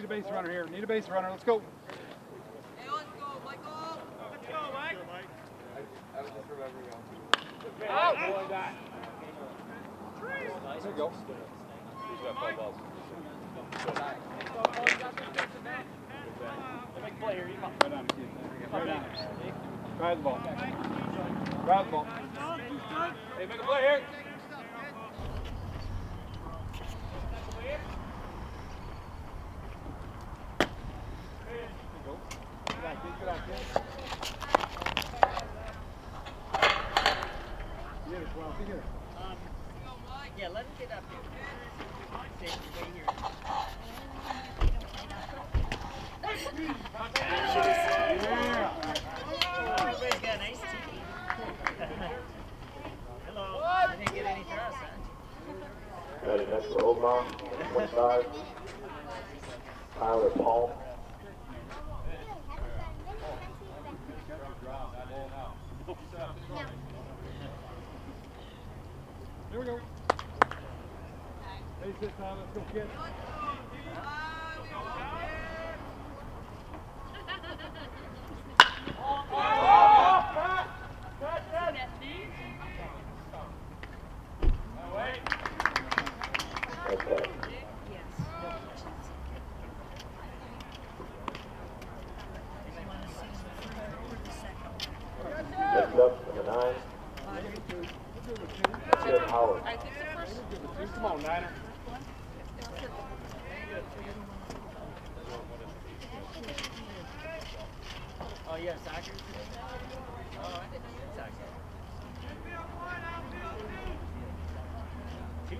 Need a base runner here. Need a base runner. Let's go. Get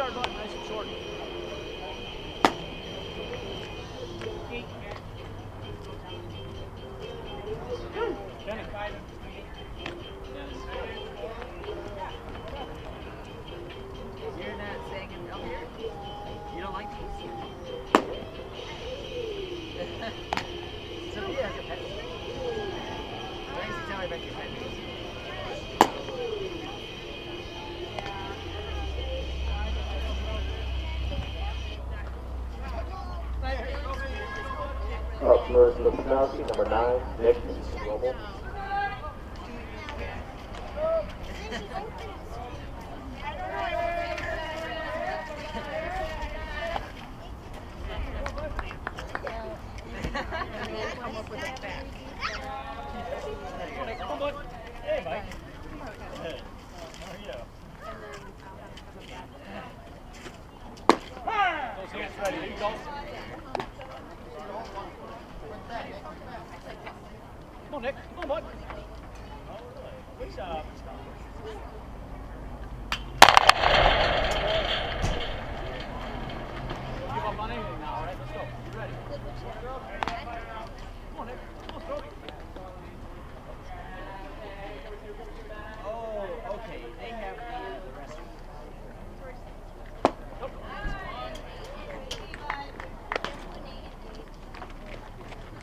start line, number nine, Nick Rommel. Hey, Mike. Good. How are you? Those hands ready, here you go. Come on, Nick. Come on, bud. Which, uh, Give up on anything now, all right? Let's go. You ready? Come on, Nick. Come on, throw. oh, okay. They have the, uh, the restroom.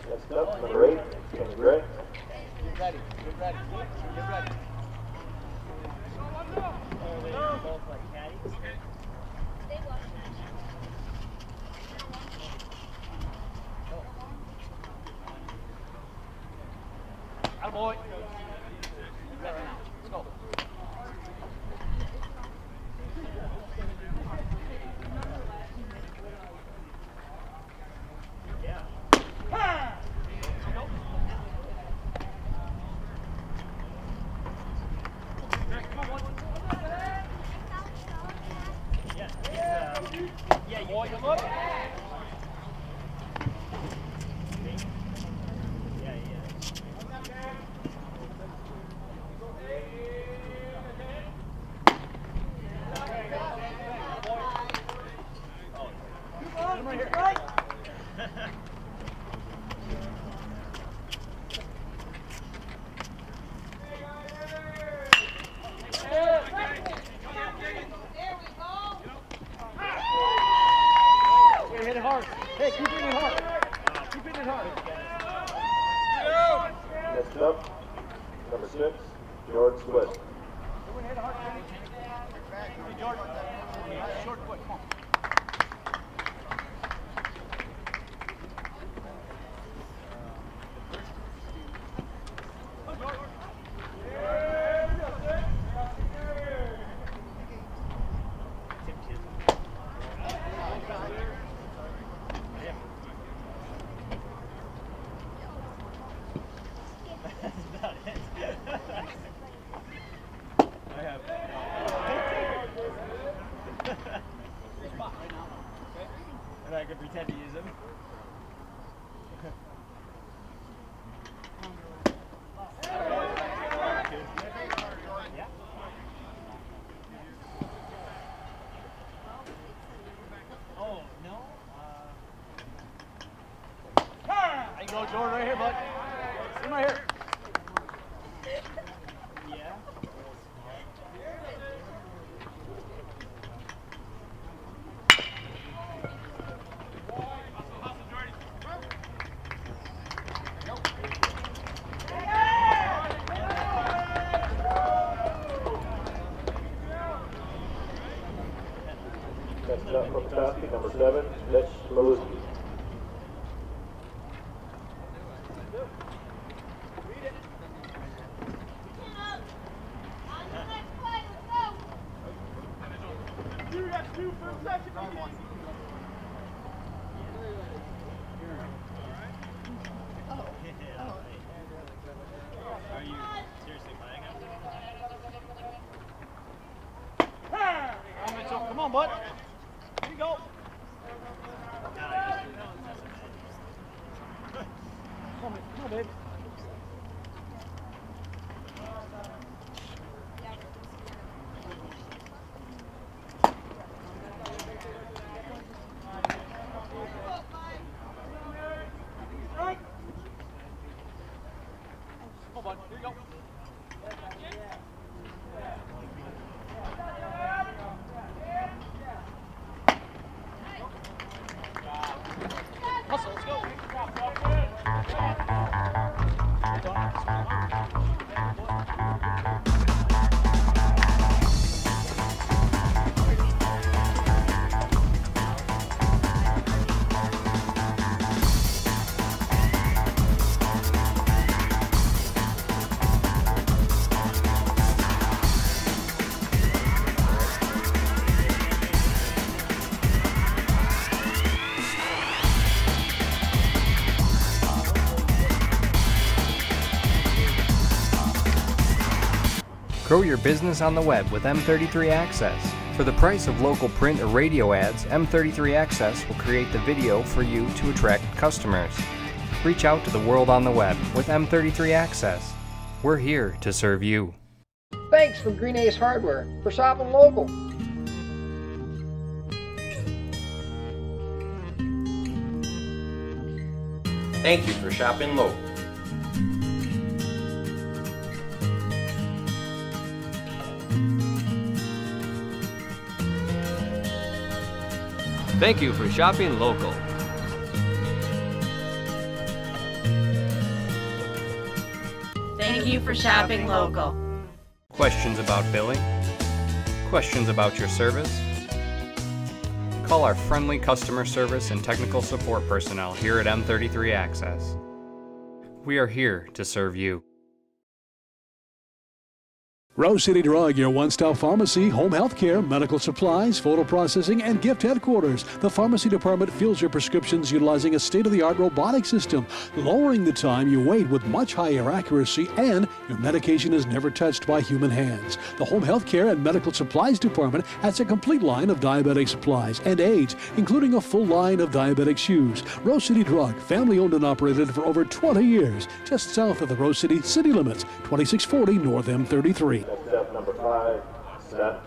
Next up, number eight, Kenny Gray. Get ready. Get ready. Get ready. Are they both like caddies? Attaboy. You got it right now. Let's go. Yeah. Yeah. It's, uh, yeah, Grow your business on the web with M33 Access. For the price of local print or radio ads, M33 Access will create the video for you to attract customers. Reach out to the world on the web with M33 Access. We're here to serve you. Thanks from Green Ace Hardware for shopping local. Thank you for shopping local. Thank you for shopping local. Thank you for shopping local. Questions about billing? Questions about your service? Call our friendly customer service and technical support personnel here at M33 Access. We are here to serve you. Rose City Drug, your one stop pharmacy, home health care, medical supplies, photo processing, and gift headquarters. The pharmacy department fills your prescriptions utilizing a state of the art robotic system, lowering the time you wait with much higher accuracy, and your medication is never touched by human hands. The home health care and medical supplies department has a complete line of diabetic supplies and aids, including a full line of diabetic shoes. Rose City Drug, family owned and operated for over 20 years, just south of the Rose City city limits, 2640 North M33. Up, number five, Seth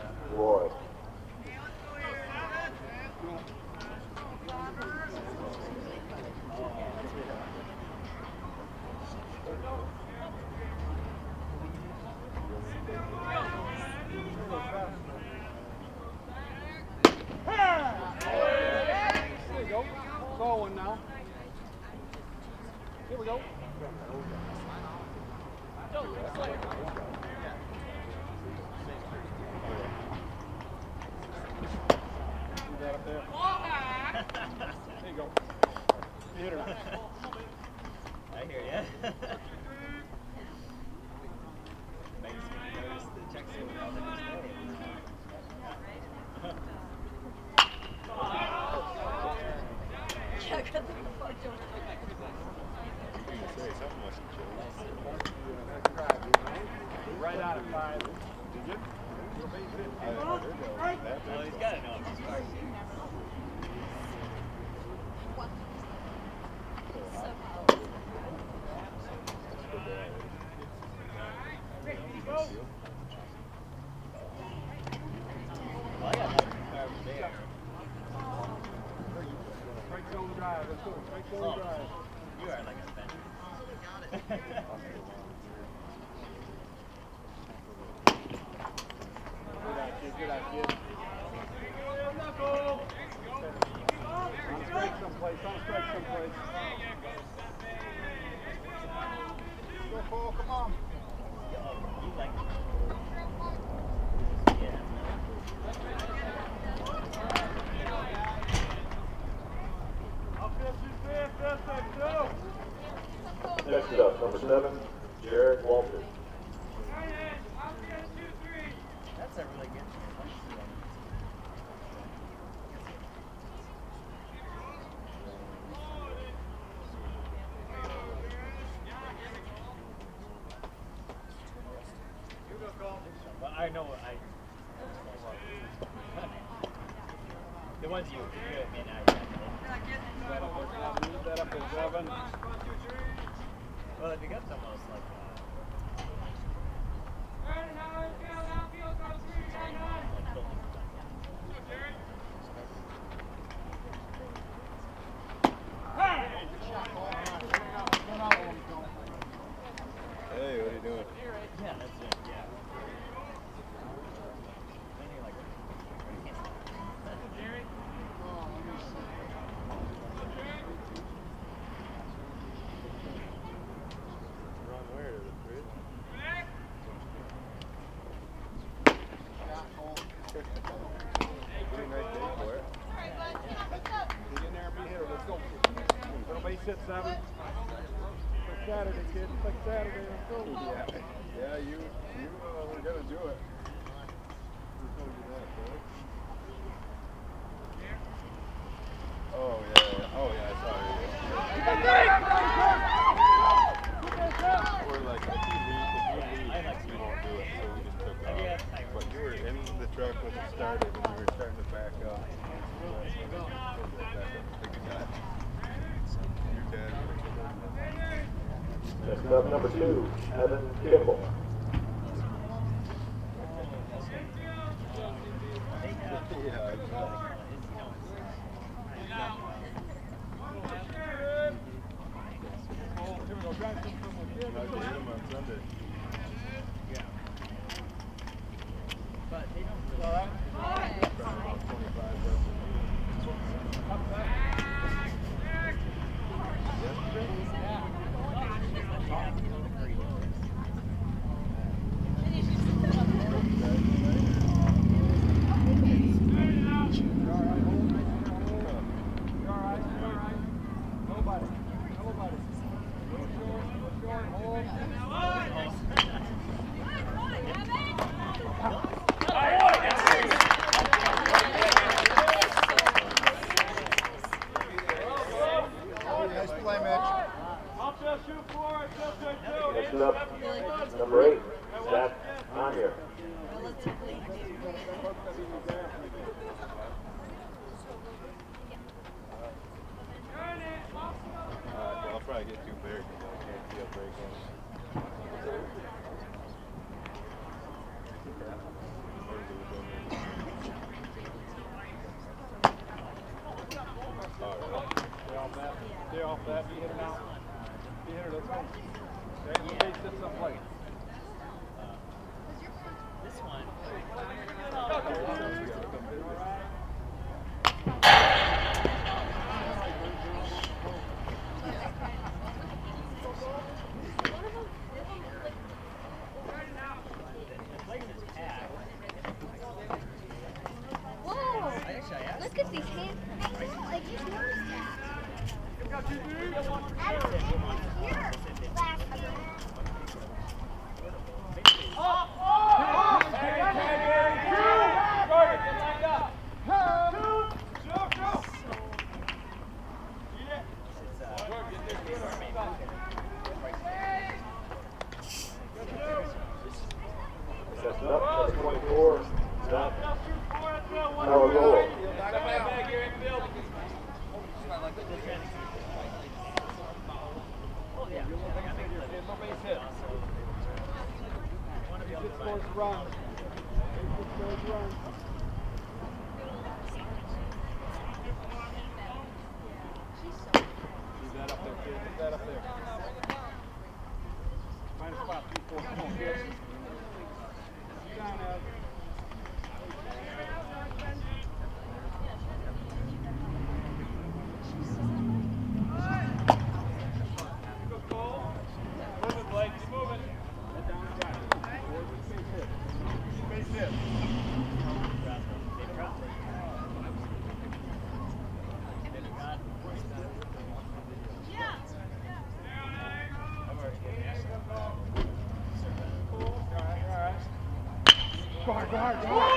hard, go hard, go hard.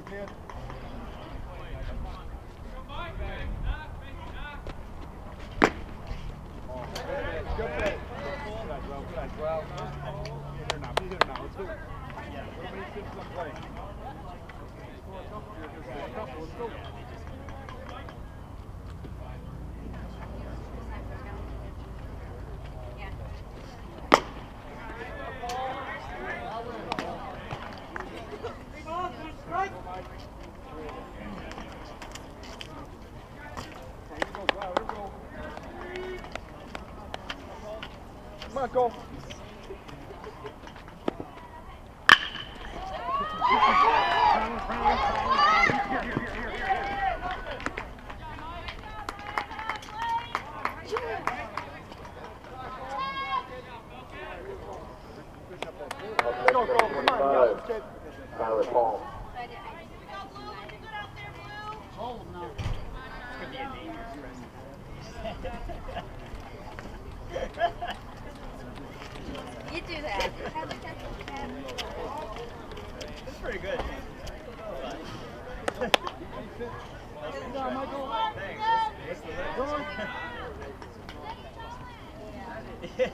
110. Come on, go. Up Go, next, go, number come on, go, 25, kid. Tyler Palm. Could be a dangerous You do that. It's pretty good. Thanks. What's the Yeah.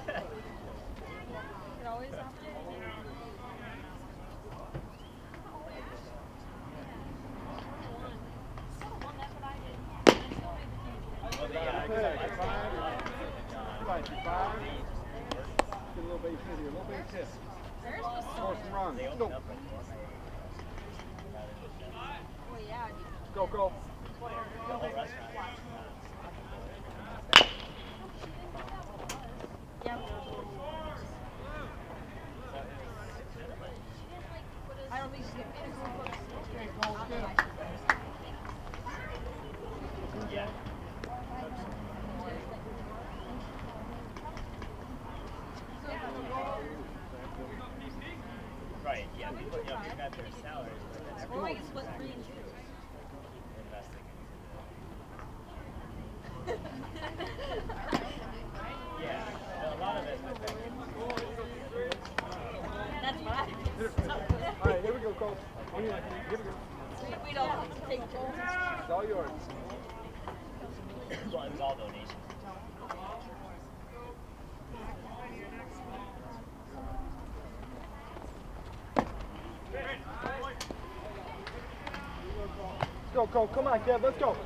Five, five. Get a little base hit here, a little base hit. Score some runs. Let's go. Go, go. I don't think she's gonna Right, yeah, go. Come on, Kev. Let's go.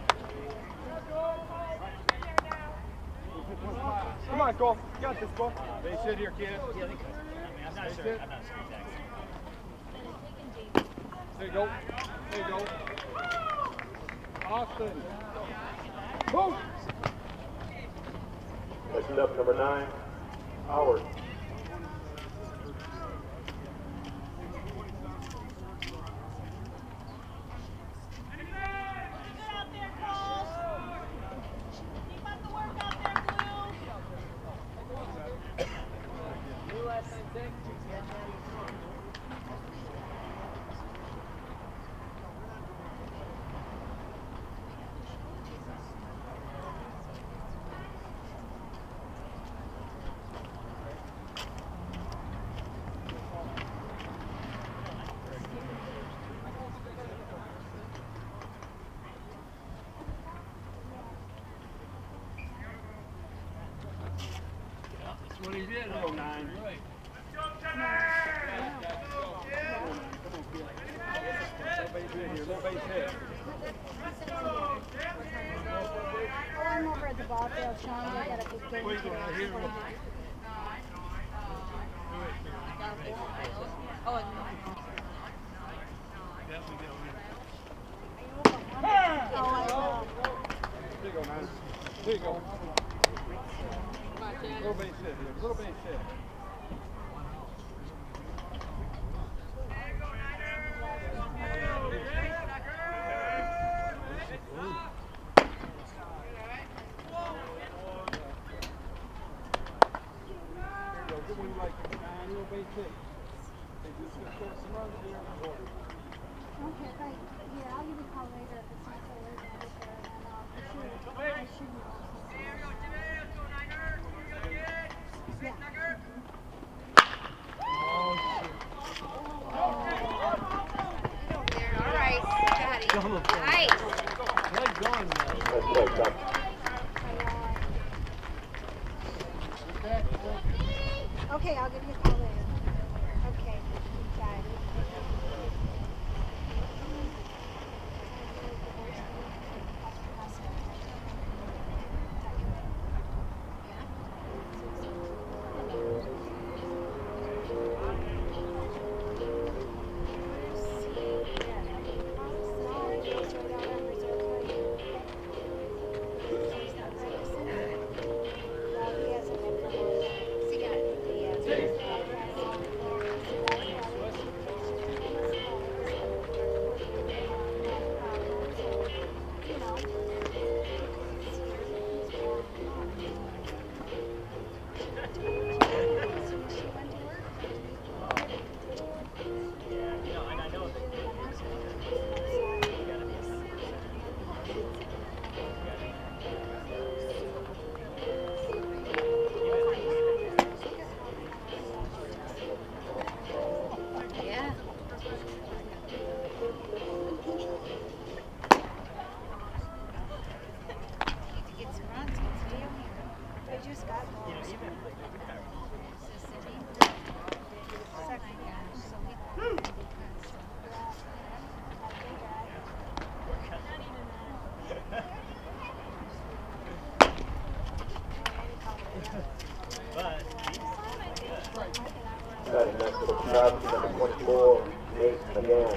Come on, Cole. You got this, Cole. They sit here, kid. I'm not sure. I'm not sure exactly. There you go. There you go. Austin. Move. Listen up, number nine. Howard. I'm over at the ball field. Sean, we got a big game.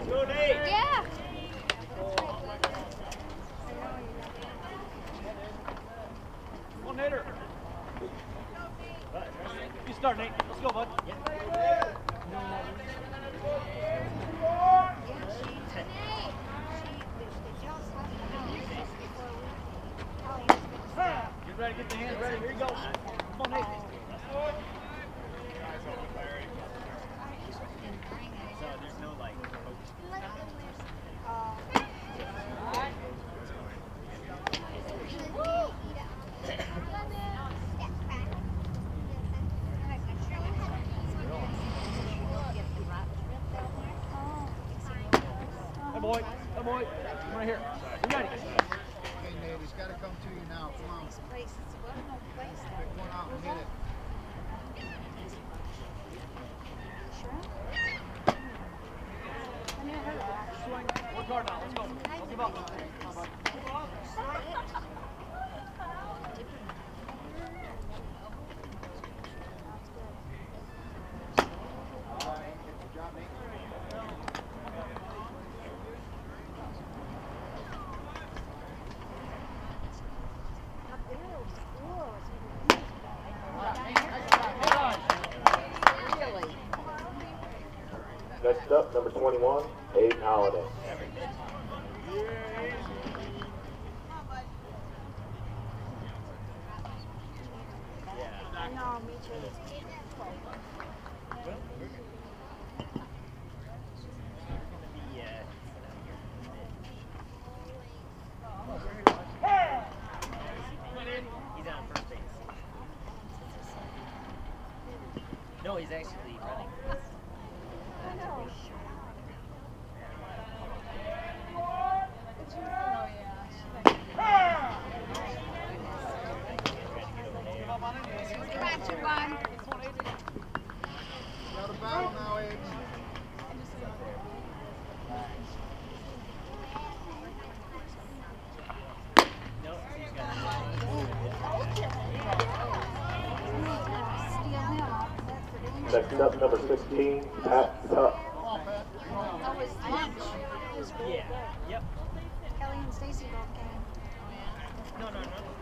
Vô đi. Yeah. 2021, Aiden Holiday. next up, number 16, Pat Tuck. Yeah, yep. Kelly and Stacy both came. No, no, no.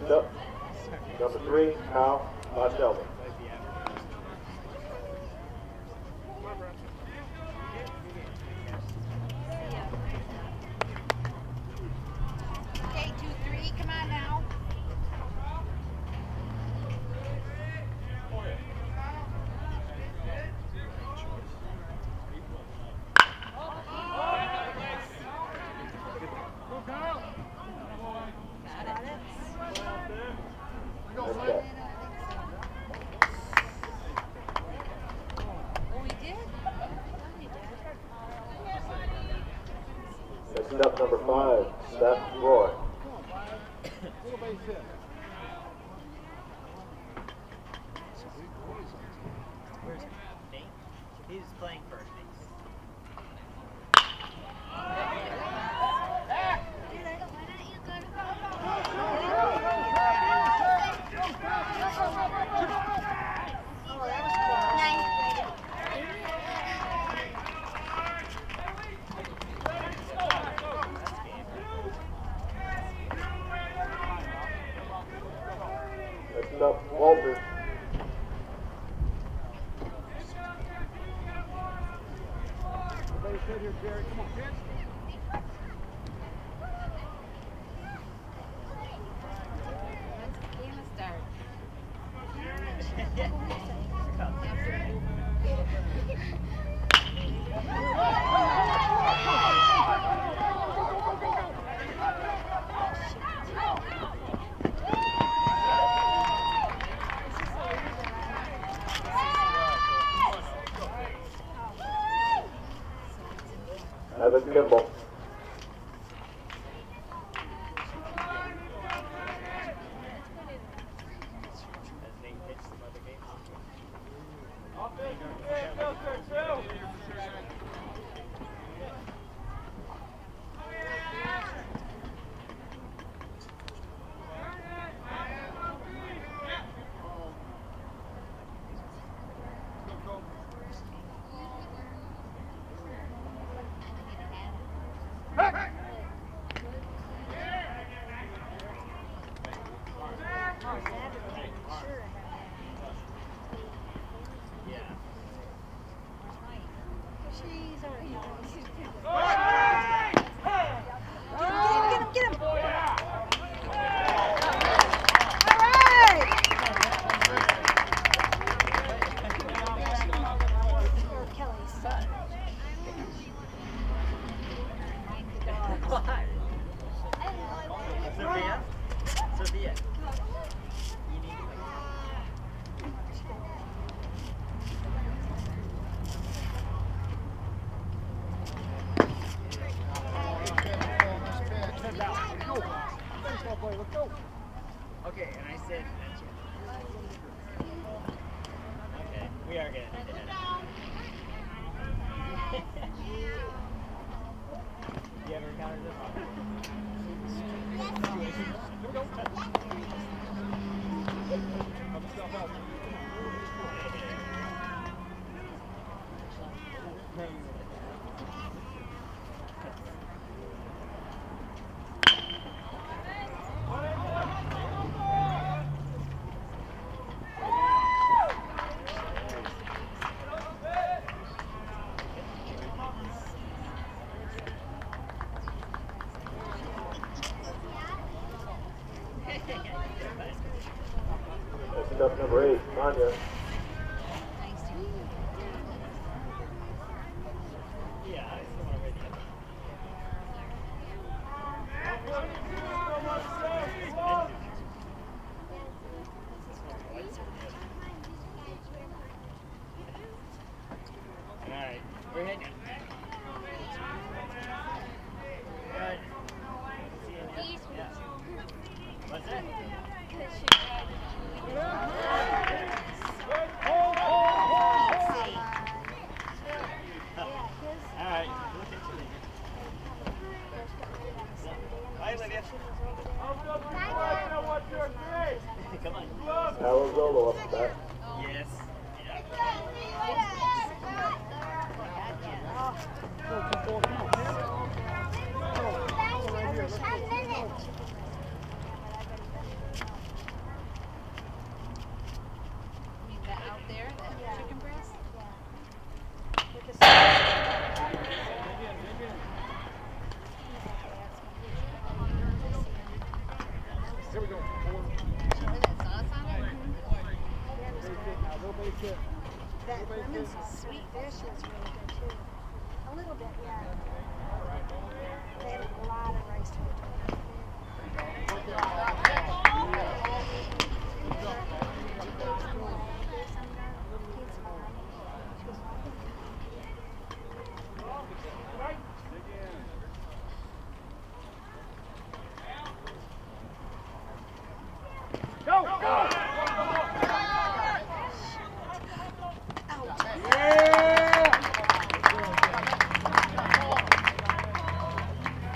Next up, number three, Kyle Bostelman. tiempo. You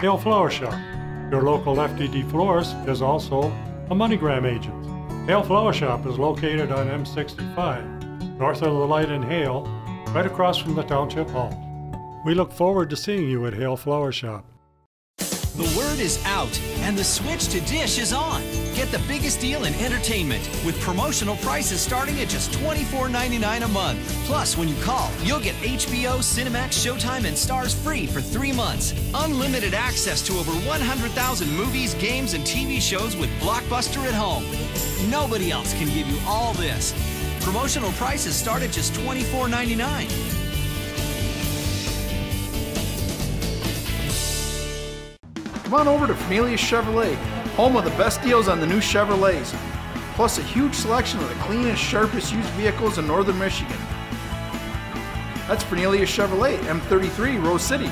Hale Flower Shop. Your local FTD florist is also a MoneyGram agent. Hale Flower Shop is located on M65, north of the light in Hale, right across from the Township Hall. We look forward to seeing you at Hale Flower Shop. The word is out, and the switch to Dish is on. Get the biggest deal in entertainment with promotional prices starting at just $24.99 a month. Plus, when you call, you'll get HBO, Cinemax, Showtime, and Stars free for three months. Unlimited access to over 100,000 movies, games, and TV shows with Blockbuster at home. Nobody else can give you all this. Promotional prices start at just $24.99. Come on over to Familia Chevrolet home of the best deals on the new Chevrolets, plus a huge selection of the cleanest, sharpest used vehicles in northern Michigan. That's Cornelia Chevrolet, M33, Rose City,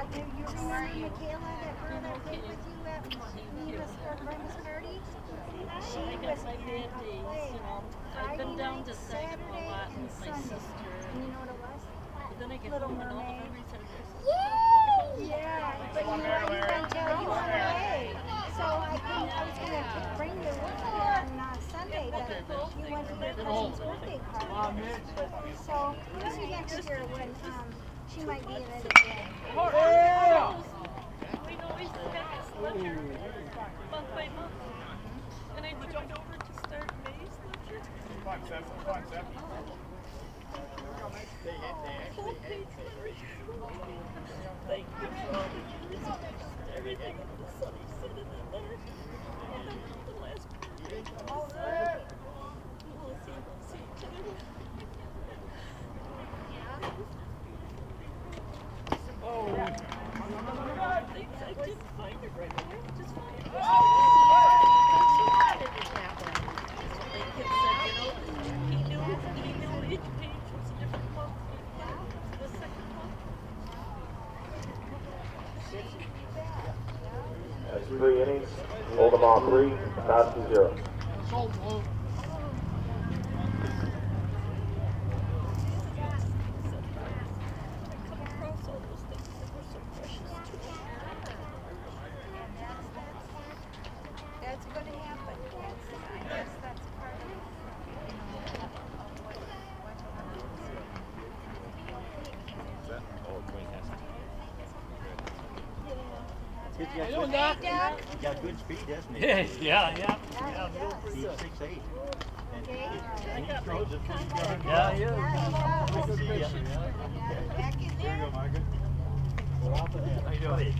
that new, you remember Michaela, that girl that played with you at Mima's, or Mima's party? She was at play down night, Saturday, and Sunday. And you know what it was? Little Mermaid. Yay! Yeah, but you know, you can tell you were away. So I think I was going to bring you work here on uh, Sunday that you went to your cousin's birthday party. So maybe next year when, um, she might be in it again. Yeah. We month by month. And I jumped over to start May's. He's got Hello, Doc. he's Got good speed, doesn't he? Yeah, yeah, yeah. yeah. He's six eight. And he, and he throws it pretty darn Yeah, he well. is. Good to see ya. Back in There you go, Margaret. Go off of. How you doing?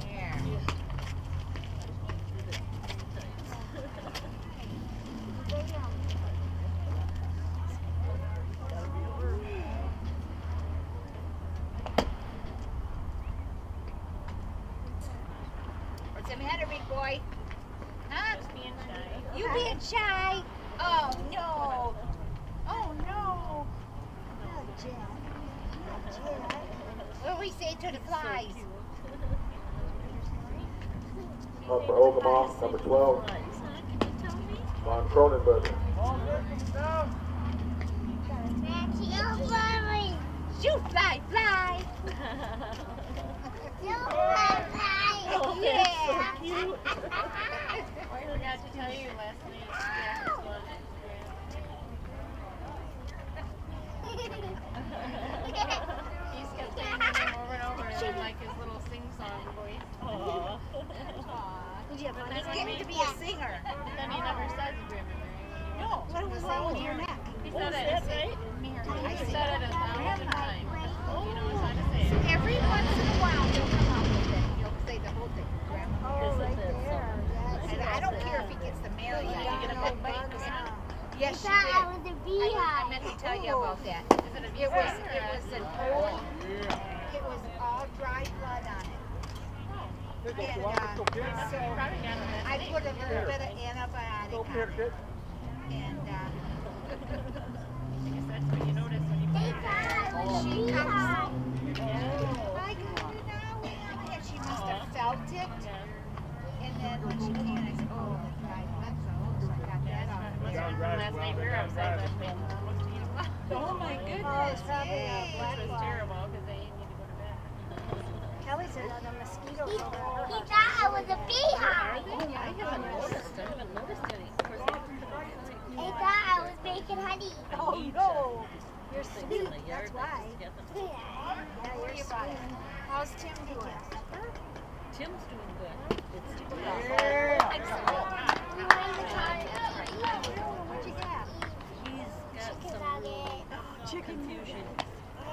There. What's the matter, big boy? Huh? being shy. You being shy? Oh no! Oh no! Oh, Jen. Oh, Jen. What do we say to the flies? Up for Ogemaw, number 12, Von Cronenberger. Shoot, fly, fly! Oh, yeah. that's so cute. I forgot to tell you last night. Jack was on Instagram. He's kept saying his name over and over in like his little sing-song voice. Aw. Did you have He's getting to be a singer. Then he never says Grammy No, what was wrong with your neck? He said was it. that, He right? said it a thousand times. You know how to say it. Every once in a while, he'll come out with it. He'll say the whole thing. Grandma. Oh, right there. And I don't care if he gets the mail yet. Did you get a big bite? Yes, she I did. thought it was a beehive. I, I meant to tell you about that. Is it a It was, it was an old, it was all dry blood on it. And, uh, so I put a little bit of antibiotic on it. And, uh, that's what you notice when you put it she comes, I got it now, and she must have felt it. And then when she came, I said, oh, blood cells, so I got that off. Last night we were outside last night. almost eight o'clock. Oh my goodness, yay. Which was terrible because they need to go to bed. Kelly said the mosquitoes He- he thought I was a beehive. Oh, I haven't noticed. I haven't noticed any. I thought I was making honey. Oh no, you're sweet. That's why. get. Yeah, you're sweet. How's Tim doing? Tim's doing good. It's Yeah. Excellent. What you got? He's got some Chicken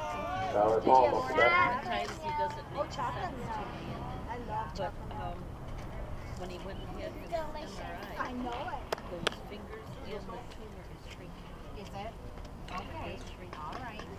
confusion. Tyler Palmer, Sometimes he doesn't Oh, make sense to milk. me. I love But chocolate um, when he went and had his MRI, I know it. those fingers in the tumor is shrinking. Is it? Okay. It's shrinking. All right.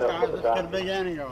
A top. big inning going.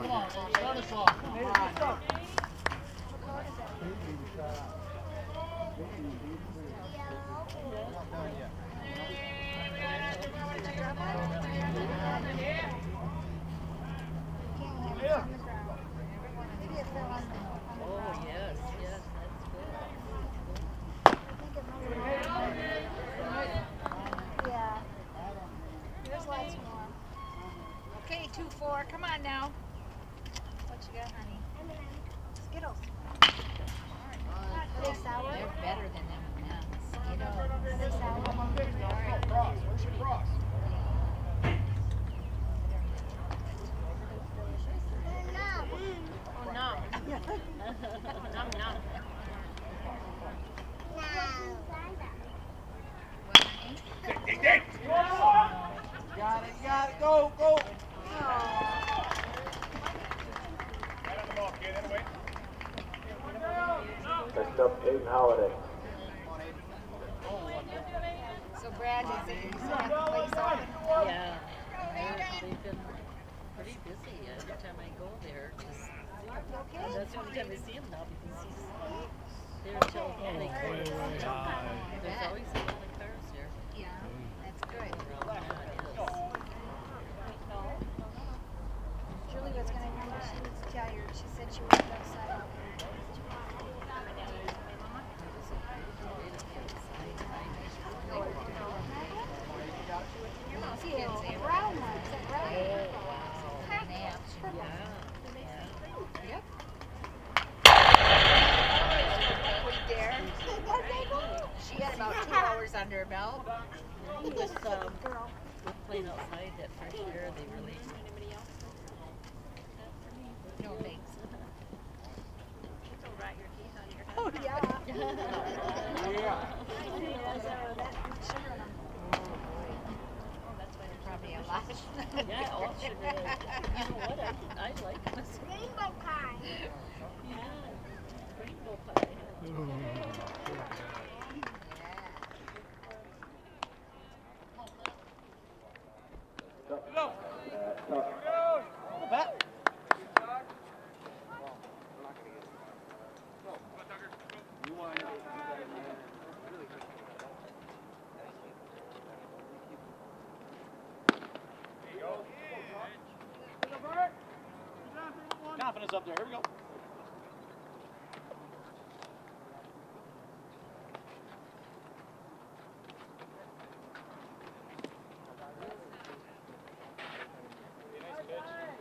Come on, start Up there. Here we go.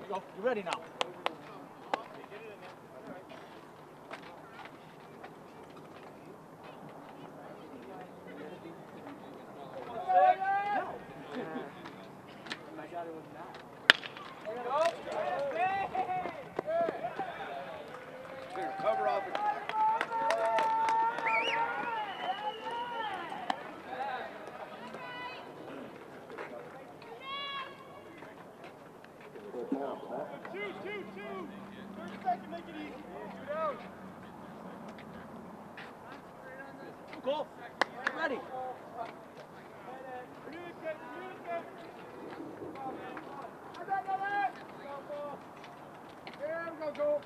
Go. You ready now? Cover off it. Two, two, two. Thirty seconds, make it easy. Two down. Cool. Ready. Communicate, communicate. There we go, go.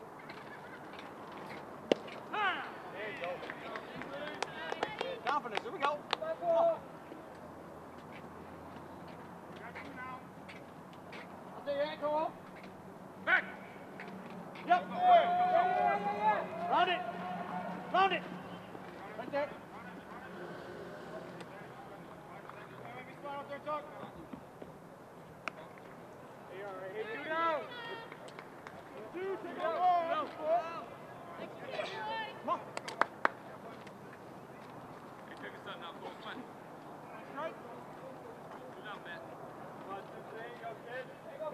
There you go. Confidence, here we go. Come on. I'll take your ankle off. Back. Yep. Round it. Round it. Right there. Maybe spot out there, Tuck. Hey, all right. Hey, two down. Two, take it off. Come on. Strike.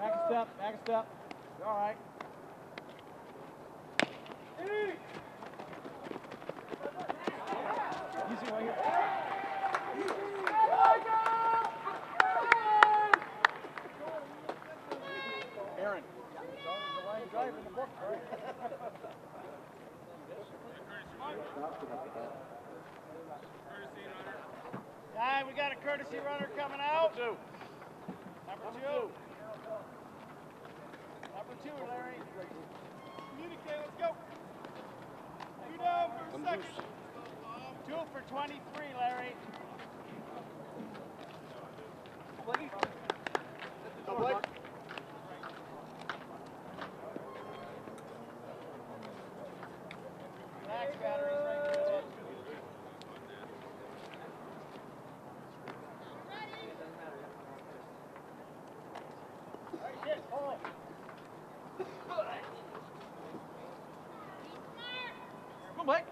Back a step, back a step. All right. Easy right here. Aaron. The line drive in the book, Guy, we got a courtesy runner coming out. Two. Number two. Number two, Larry. Communicate, let's go. Two down for a second. Two for 23, Larry. Blakey. Go, Blake. Max batteries right there. Right, hit, hold. Come on, Blake.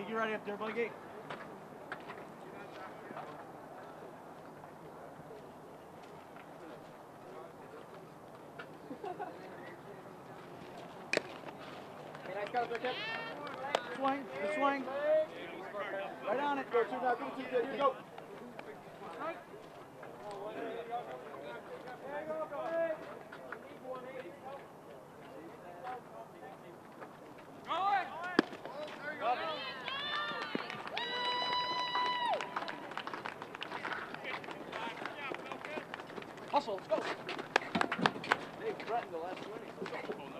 Come on, Blakey, get right up there, Blakey. Swing, good swing. Right on it. Go two now, go two, good. Here you go. Hustle, let's go. They threatened the last winning.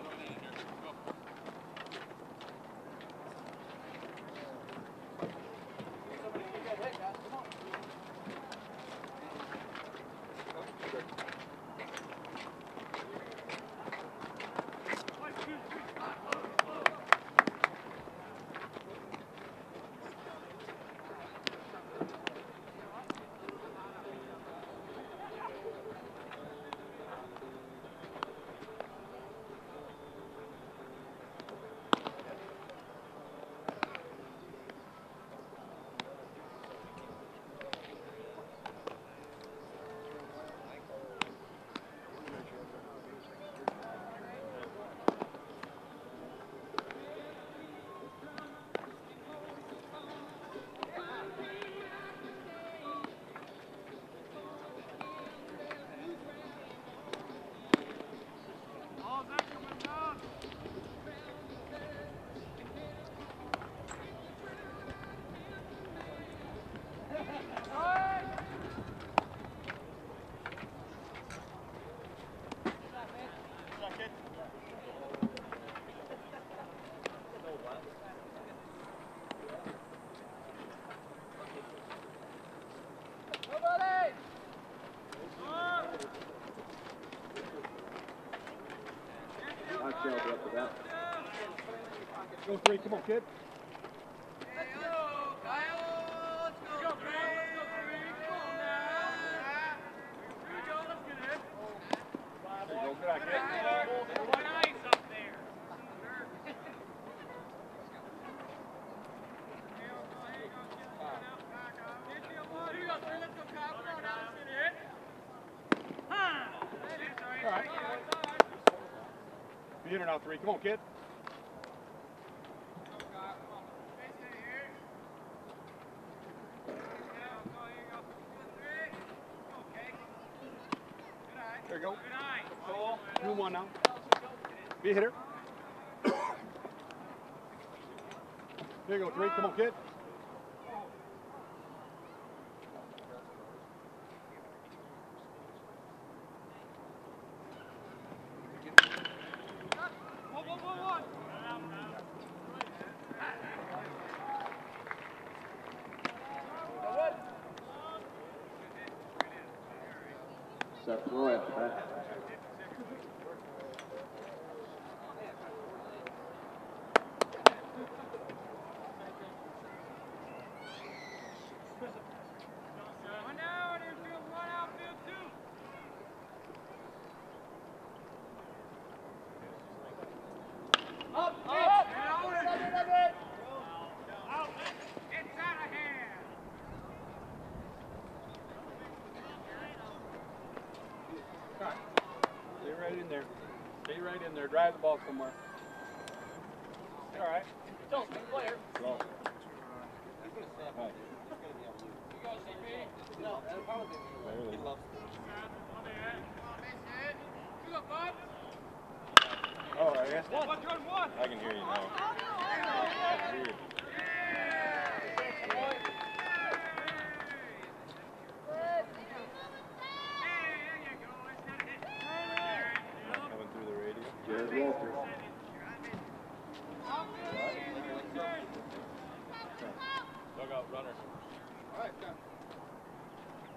Go three. Come on, kid. Three. Come on, kid. There you go. Two one now. Hitter. There you go, three. Come on, kid. Set throw after that. Stay right in there. Stay right in there. Drive the ball somewhere. All right. Don't, player. Slow. Oh, yeah. I can hear you now. That's weird. Coming through the radio. Jared Walters. Dugout runner. All right, done.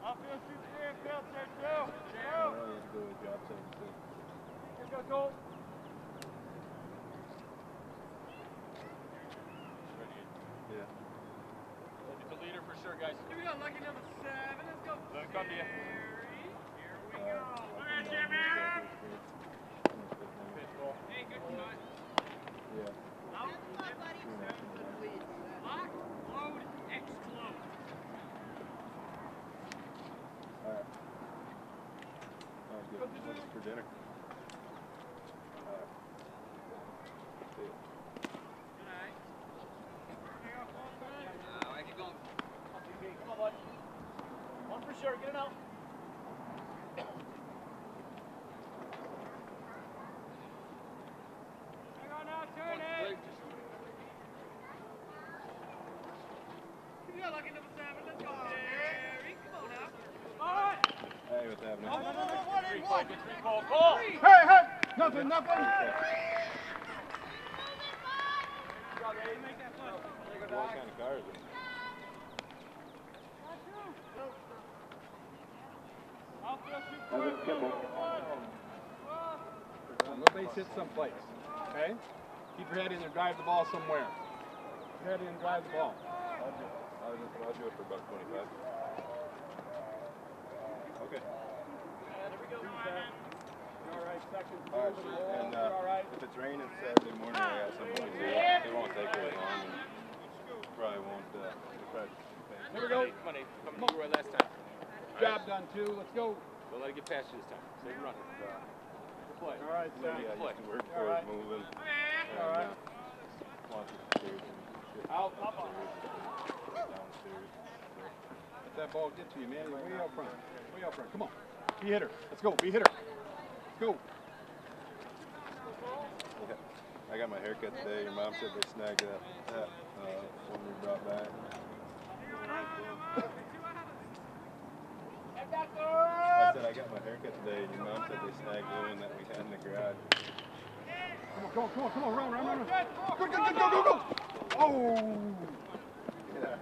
Outfield, shoot three, infield, take two. Oh, Two. yeah, do a job setting too. Here goes goal. Yeah. Get the leader for sure, guys. Here we go, lucky number seven. Let's go. Let it come to you. Here we go. Look at you, man. Pitch. Hey, good cut. Yeah. Out. Lock, load, explode. All right. All right, good. What's for dinner? All right. See ya. Come on, bud. One for sure. Get him out. Hang on now, turn it. Yeah, lucky number seven. Let's go, Jerry. Come on now. On. Hey, what's happening? Oh, one one. Three, call, call. Hey, hey! Nothing, nothing! What kind of car is it? Evan Kimball. No someplace. Okay? Keep your head in there, drive the ball somewhere. Keep your head in and drive the ball. I'll do, I'll do, I'll do it for about 25. Okay. All right, second. All right, sure. And uh, all right. if it's raining Saturday morning, I got somebody to do it. It won't take very long. And probably won't. Uh, probably Here we go. Come on, Nate. Come on, you last time. Job done too. Let's go. Don't let it get past you this time. Stay running. Uh, Play. All right, Sam. Maybe I used to work for right. moving. All right. Uh, lots of stairs and shit. Out. Downstairs. Let that ball get to you, man. Way out front. Way out front. Come on. Be hitter. Let's go. Be hitter. Let's go. I got my haircut today. Your mom said they snagged that, that uh, one we brought back. I said I got my haircut today, your mom said they snagged the one that we had in the garage. Come on, come on, come on, come on. Run, run, run. Good, good, good. Go, go, go. Oh. Yeah.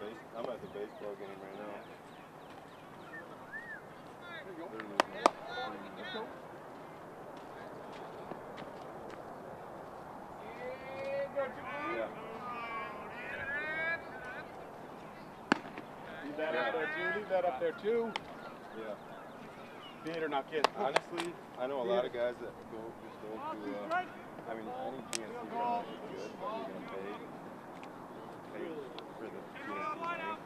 base, I'm at the baseball game right now. They're losing. Let's go. Yeah. Leave that up there too. Leave that up there too. Yeah. Theater now, kids. Honestly, I know a lot of guys that go just go to. Uh, I mean, any GNC is good, but you're gonna pay pay for the GNC name.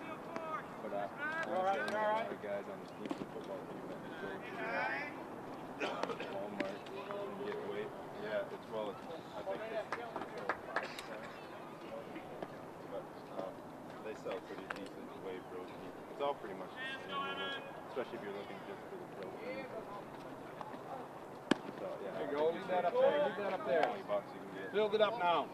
But I, honestly, I know a lot of guys on the team, the football team, that just go to uh, Walmart and get weight. Yeah, it's well, it's, I think it's, it's well five percent. But um, they sell pretty decent whey protein. It's all pretty much the same, really, especially if you're looking just for the protein. So, yeah, There you go. Leave that up there. Leave that up there. 20 bucks you can get. Build it up now.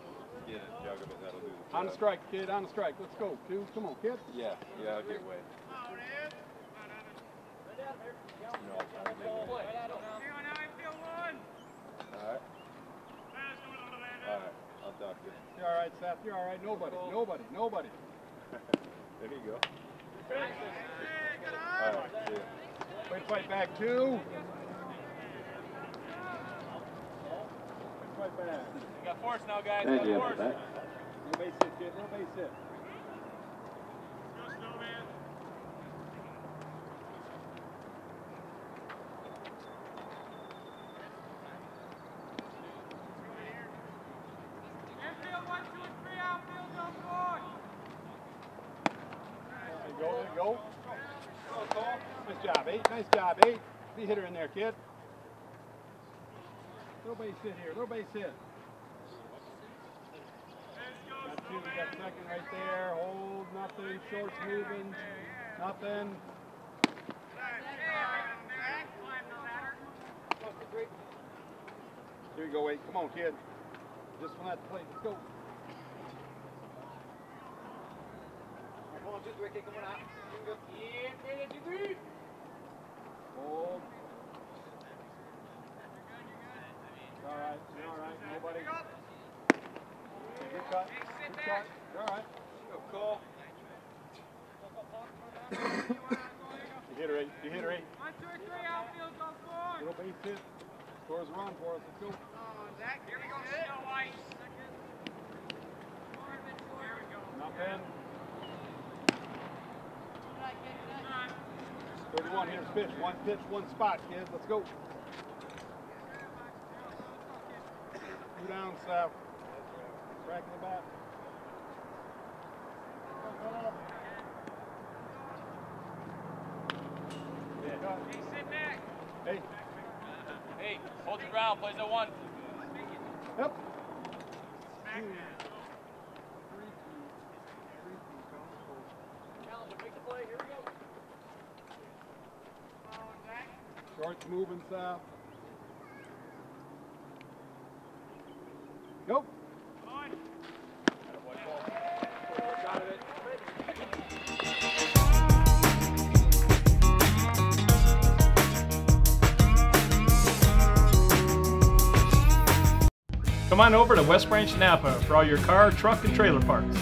Get a jug of it, that'll do the On the strike, kid. On the strike. Let's go. Two. Come on, kid. Yeah, yeah, I'll get weight. No, I'll get weight. Alright. Alright, I'll talk to you. You're all right, Seth. You're all right. Nobody. Nobody. Nobody. There you go. Alright, see ya. Wait, fight back two. Wait, fight back. You got force now, guys. Thank got you. force. No base hit, kid. No base hit. There you go. There you go. Nice job, job, eight. Be hitter in there, kid. No base hit here. No base hit. Got two. Got second right there. Hold. Nothing. Shorts moving. Nothing. Here you go, eight. Come on, kid. Just from that plate. Let's go. Come on, just Ricky. Come on out. Hold. All right. You're all right. Nobody. Good cut. Good cut. You're all right. Go, call. you hit her eight. You hit her eight. One, two, three, outfield, go score. Little base hit. Scores a run for us. Let's go. Zach, here we go, snow white. Nothing. 31 here's pitch. One pitch, one spot, kids. Let's go. Two down, Seth. Crack in the bat. Hey, sit back. Hey. Hey, hold your ground, plays at one. Yep. Shorts moving south. Go. Come on over to West Branch Napa for all your car, truck, and trailer parts.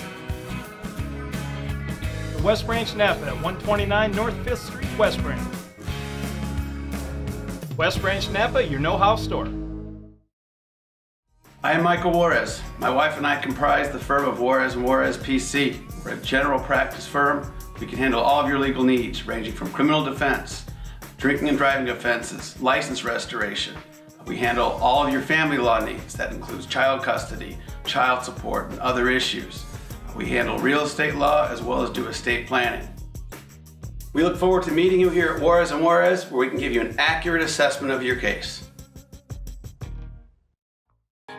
The West Branch Napa at 129 North 5th Street, West Branch. West Branch Napa, your know-how store. I am Michael Juarez. My wife and I comprise the firm of Juarez Juarez PC. We're a general practice firm. We can handle all of your legal needs, ranging from criminal defense, drinking and driving offenses, license restoration. We handle all of your family law needs. That includes child custody, child support, and other issues. We handle real estate law as well as do estate planning. We look forward to meeting you here at Juarez and Juarez, where we can give you an accurate assessment of your case.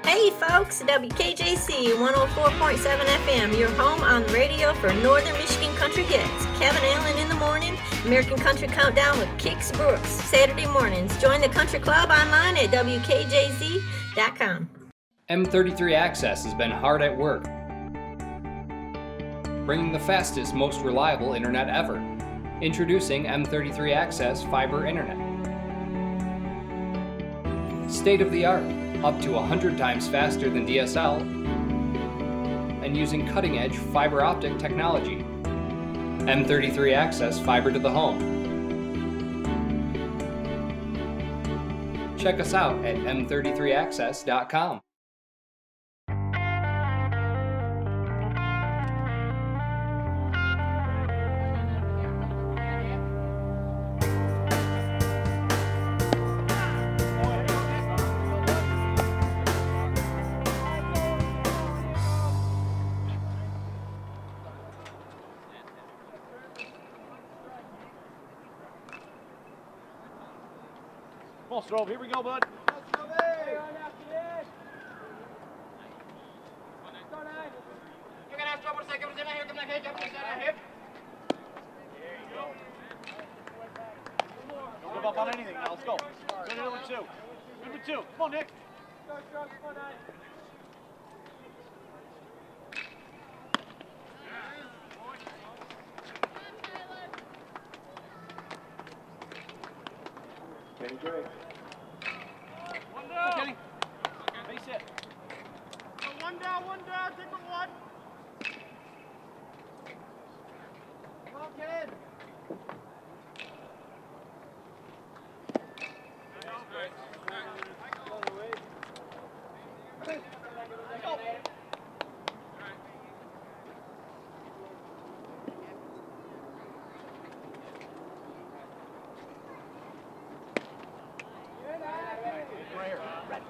Hey folks, WKJC 104.7 FM, your home on the radio for Northern Michigan country hits. Kevin Allen in the morning, American Country Countdown with Kix Brooks, Saturday mornings. Join the country club online at WKJC.com. M33 Access has been hard at work, bringing the fastest, most reliable internet ever. Introducing M33 Access Fiber Internet. State of the art, up to 100 times faster than DSL, and using cutting edge fiber optic technology. M33 Access Fiber to the Home. Check us out at m33access.com. Here we go, bud. Don't give up on anything. Now let's go. Good number two. Number two. Come on, Nick. Kenny Gray. One down. Kenny. Base hit. One down, one down. Take the one. Come on, Ken. Right here. Red.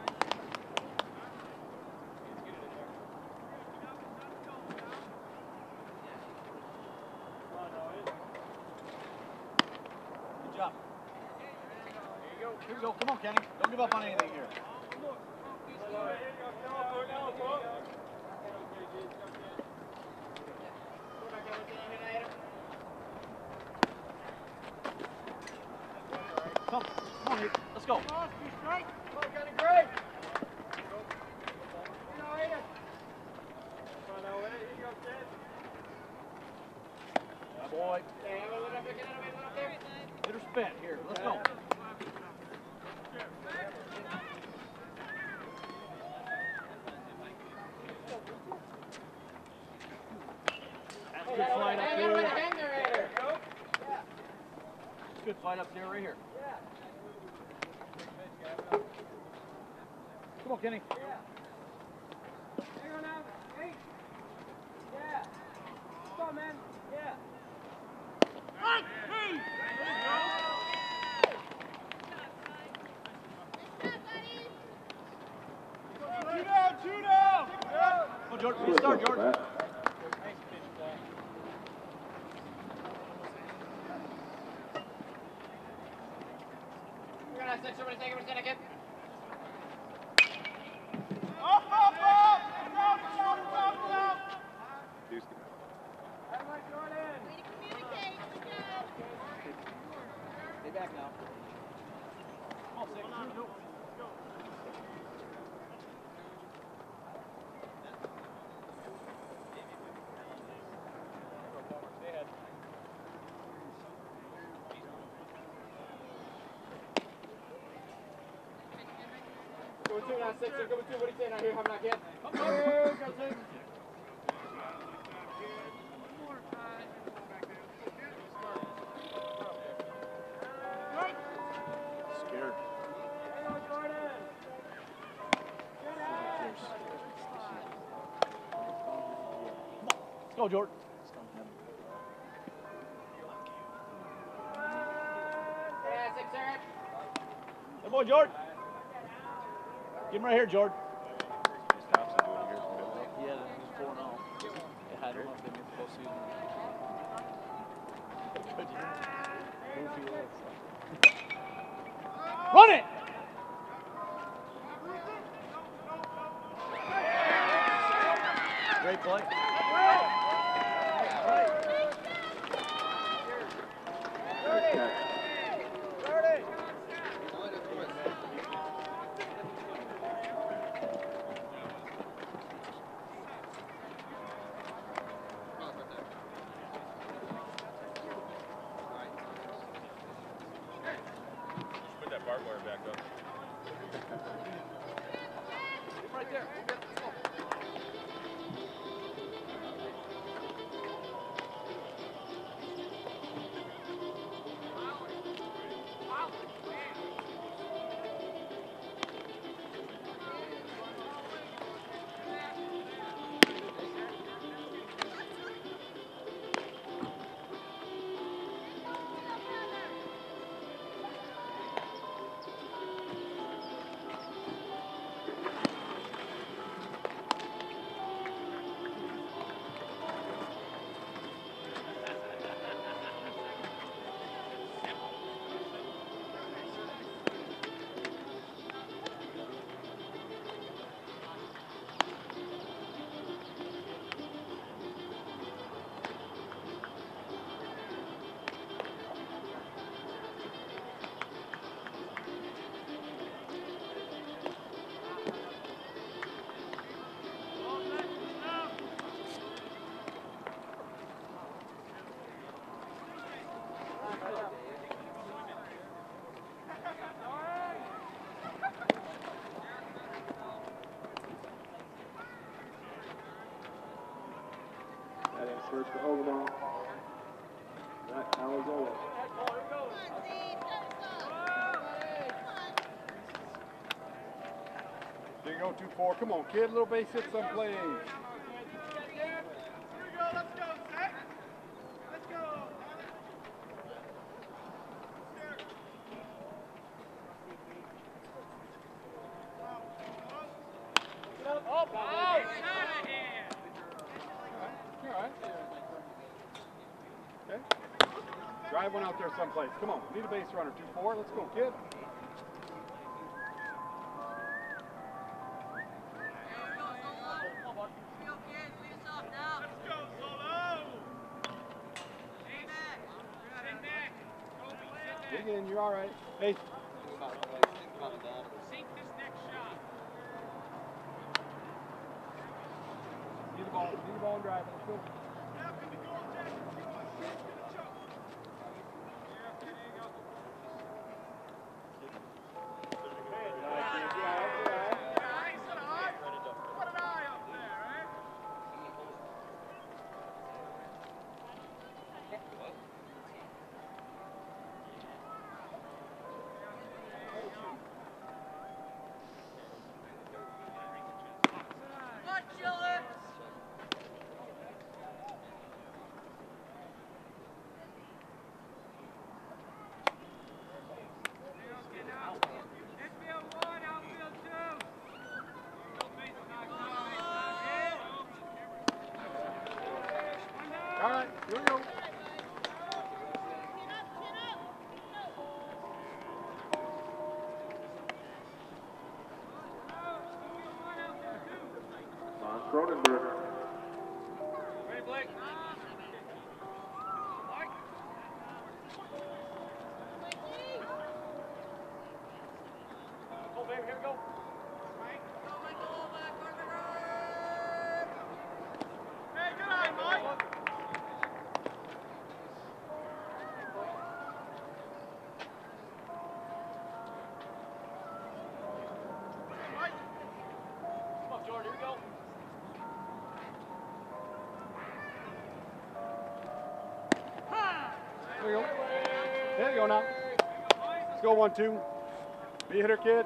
Good job. Here go. Come on, Kenny. Don't give up on anything here. Come, come on, Let's go. Boy. Get her spin. Here, let's go. That's a good fight up there. Good fight up there, right here. Yeah. Come on, Kenny. Two down, two down. Come on, Jordan. Restart, Jordan. Stay Go now, six. Go two. What do you say now? Here, have not yet. Scared. Let's go, Jordan. Good boy, Jordan. Him right here, Jordan. First for Ogemaw. Back Alazola. There you go, 2-4. Come on, kid. Little base hit someplace. Need a base runner, 2-4. Let's go, kid. You're all right. Hey, Cronenberg. Ready, Blake? Oh, here we go. we go. There you go now. Let's go, one, two. Be a hitter, kid.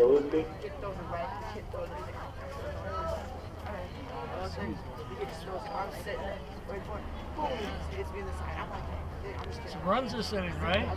Gillespie? Some runs this inning, right?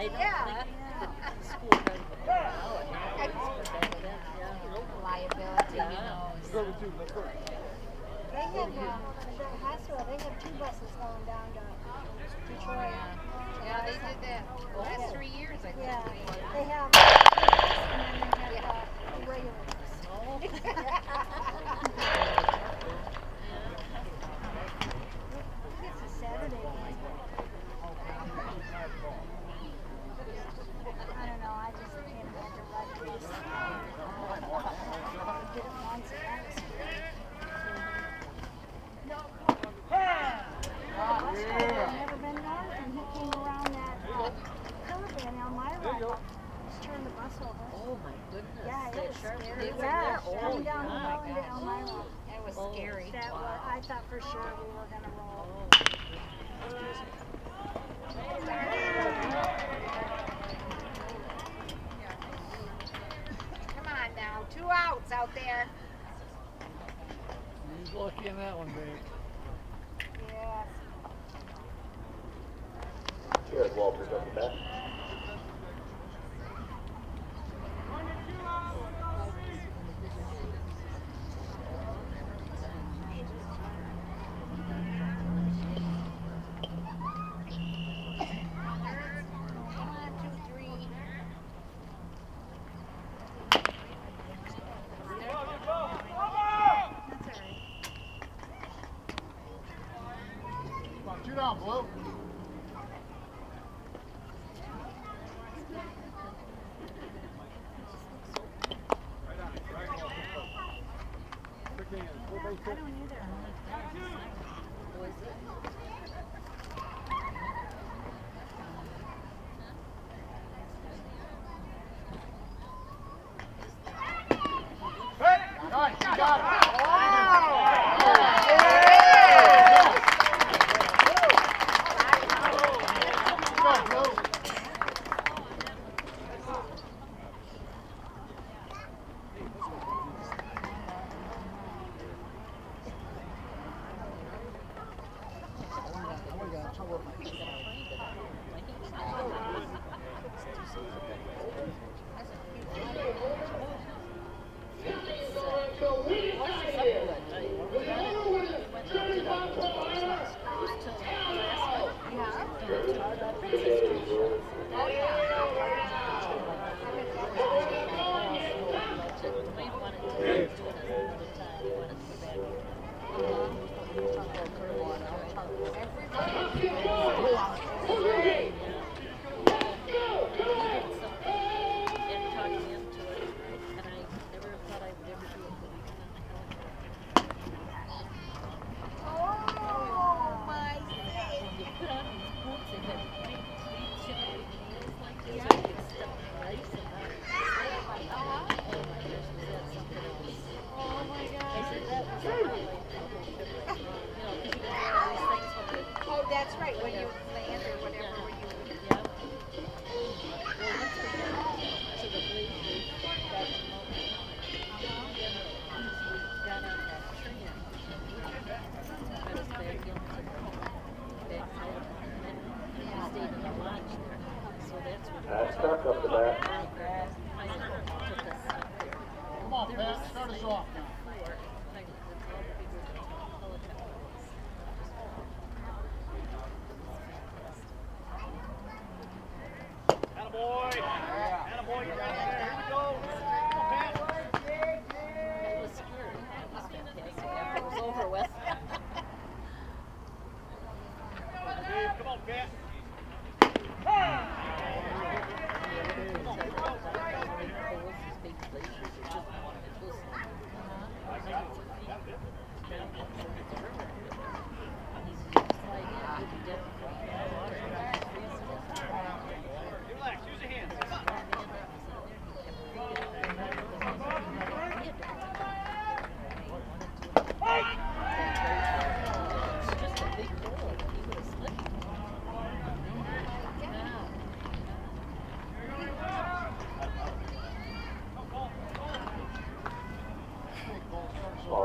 I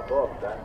adota né?